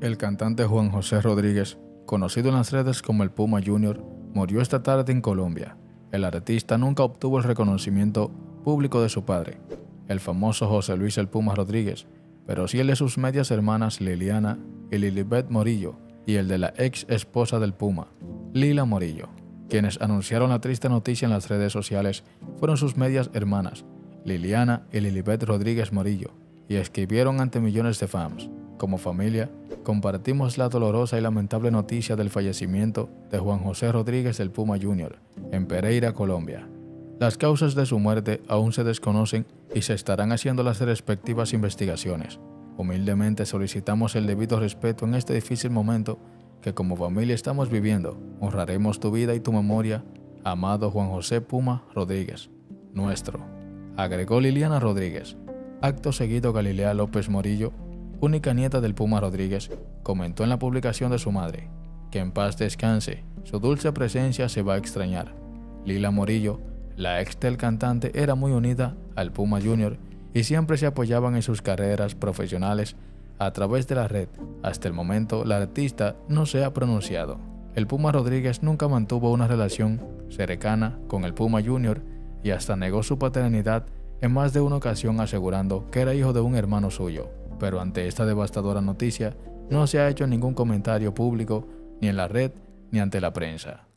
El cantante Juan José Rodríguez, conocido en las redes como el Puma Jr., murió esta tarde en Colombia. El artista nunca obtuvo el reconocimiento público de su padre, el famoso José Luis el Puma Rodríguez, pero sí el de sus medias hermanas Liliana y Lilibet Morillo, y el de la ex esposa del Puma, Lila Morillo. Quienes anunciaron la triste noticia en las redes sociales fueron sus medias hermanas, Liliana y Lilibet Rodríguez Morillo, y escribieron ante millones de fans. Como familia, compartimos la dolorosa y lamentable noticia del fallecimiento de Juan José Rodríguez del Puma Jr. en Pereira, Colombia. Las causas de su muerte aún se desconocen y se estarán haciendo las respectivas investigaciones. Humildemente solicitamos el debido respeto en este difícil momento que como familia estamos viviendo. Honraremos tu vida y tu memoria, amado Juan José Puma Rodríguez, nuestro. Agregó Liliana Rodríguez. Acto seguido Galilea López Morillo, única nieta del Puma Rodríguez, comentó en la publicación de su madre, que en paz descanse, su dulce presencia se va a extrañar. Lila Morillo, la ex del cantante, era muy unida al Puma Jr. y siempre se apoyaban en sus carreras profesionales a través de la red. Hasta el momento, la artista no se ha pronunciado. El Puma Rodríguez nunca mantuvo una relación cercana con el Puma Jr. y hasta negó su paternidad en más de una ocasión asegurando que era hijo de un hermano suyo. Pero ante esta devastadora noticia, no se ha hecho ningún comentario público ni en la red ni ante la prensa.